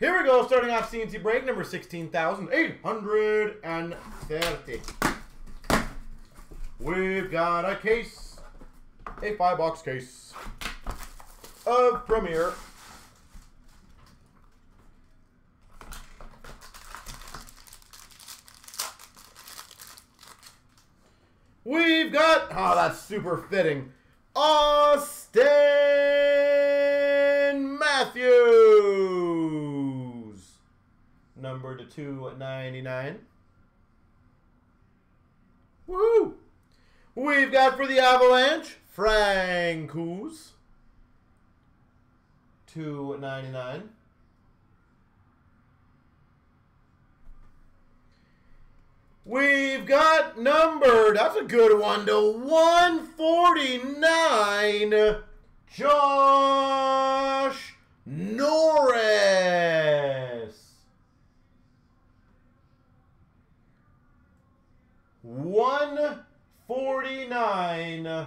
Here we go, starting off CNC break number 16,830. We've got a case, a five box case of Premier. We've got, oh, that's super fitting. Auston Matthews. Number to 299. Woo! We've got for the Avalanche, Francouz. 299. We've got numbered, that's a good one, to 149, Josh Norris. 149,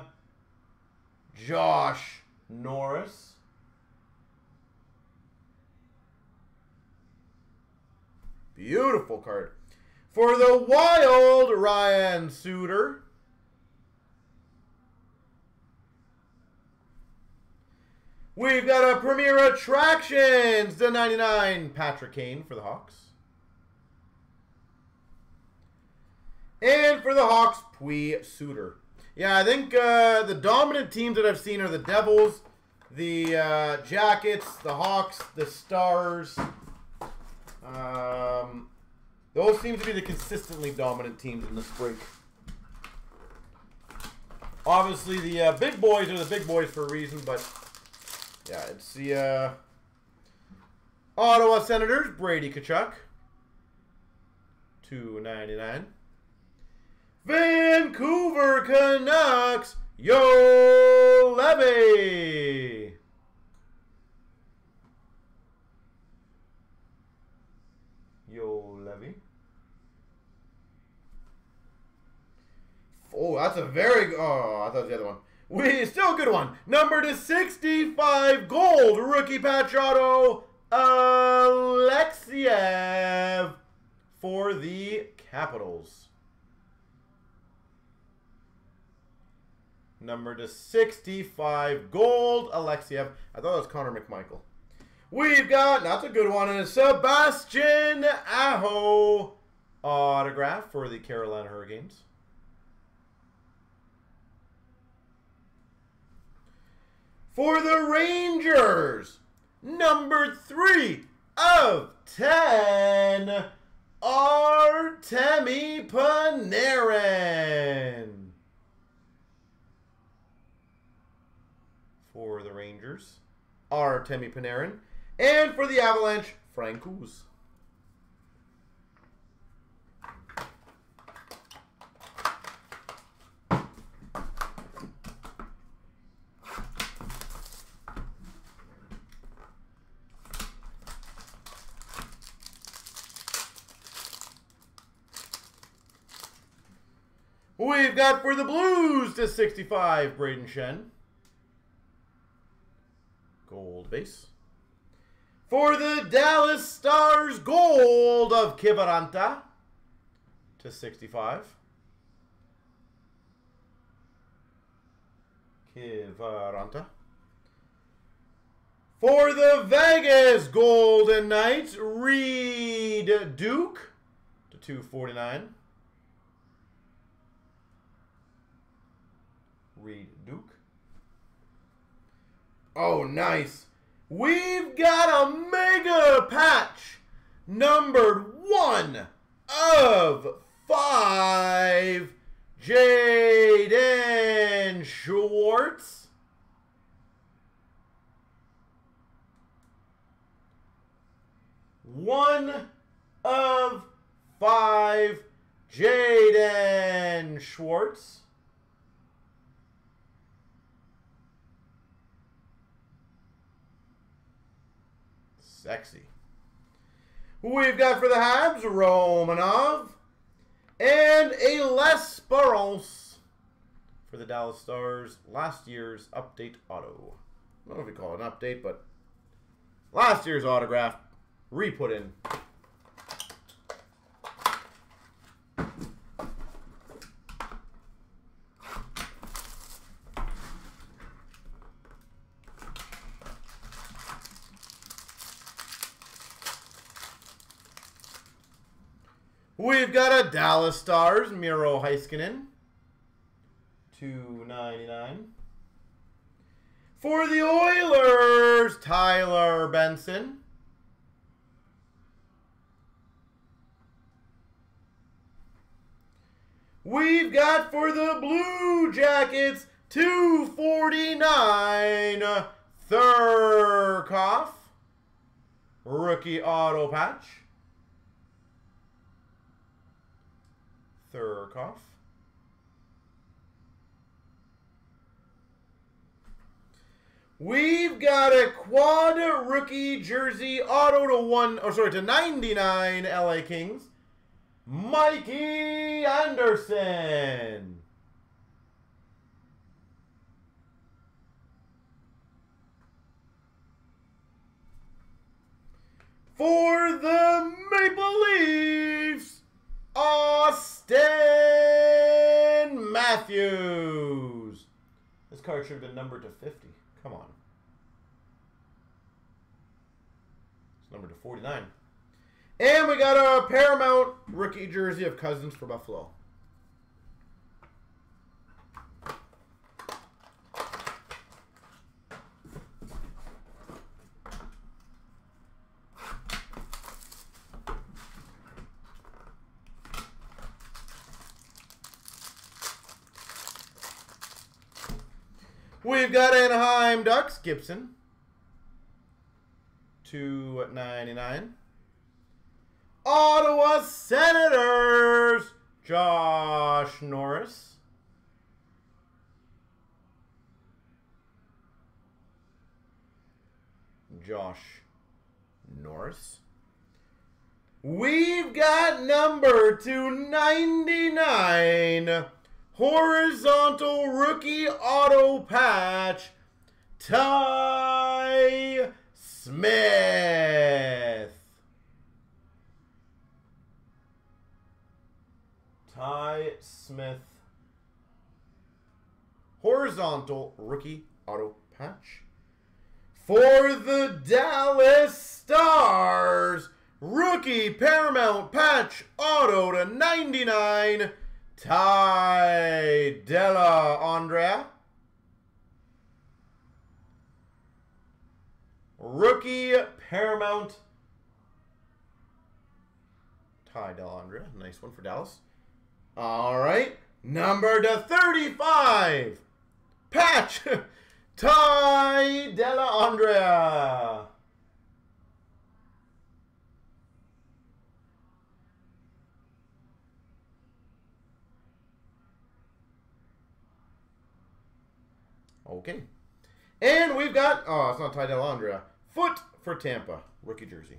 Josh Norris. Beautiful card. For the Wild, Ryan Suter. We've got a Premier Attractions, the 99, Patrick Kane for the Hawks. And for the Hawks, Pius Suter. Yeah, I think uh, the dominant teams that I've seen are the Devils, the uh, Jackets, the Hawks, the Stars. Um, those seem to be the consistently dominant teams in this break. Obviously, the uh, big boys are the big boys for a reason, but yeah, it's the uh, Ottawa Senators, Brady Tkachuk, two ninety nine. Vancouver Canucks, Juolevi. Yo Levy. Oh, that's a very. Oh, I thought it was the other one. We still a good one. Number to 65 gold rookie patch auto Alexeyev for the Capitals. Number to 65 gold Alexeyev. I thought it was Connor McMichael. We've got, that's a good one, and Sebastian Aho autograph for the Carolina Hurricanes. For the Rangers, number three of 10, Artemi Panarin. For the Rangers, Artemi Panarin. And for the Avalanche, Francouz. We've got for the Blues to 65, Braden Schenn. Gold base. For the Dallas Stars, gold of Kiviranta to 65. Kiviranta. For the Vegas Golden Knights, Reid Duke to 249. Reid Duke. Oh, nice. We've got a mega patch numbered one of five. Jaden Schwartz. One of five. Jaden Schwartz. Sexy. We've got for the Habs, Romanov. And a L'Esperance for the Dallas Stars. Last year's update auto. I don't know if we call it an update, but last year's autograph, re-put in. We've got a Dallas Stars, Miro Heiskanen. 299. For the Oilers, Tyler Benson. We've got for the Blue Jackets, 249, Thurkoff. Rookie auto patch. Thurkoff. We've got a quad rookie jersey auto to one, oh sorry, to 99 LA Kings. Mikey Anderson. For the Matthews. This card should have been numbered to 50. Come on. It's numbered to 49. And we got a Paramount rookie jersey of Cousins for Buffalo. We've got Anaheim Ducks, Gibson. 299. Ottawa Senators, Josh Norris. Josh Norris. We've got number 299 horizontal rookie auto patch Ty Smith. Ty Smith. Horizontal rookie auto patch. For the Dallas Stars, rookie Paramount patch auto to 99, Ty Dellandrea. Rookie Paramount Ty Dellandrea. Nice one for Dallas. All right. Number to 35. Patch. Ty Dellandrea. Okay. And we've got, oh, it's not Ty Dellandrea. Foote for Tampa. Rookie jersey.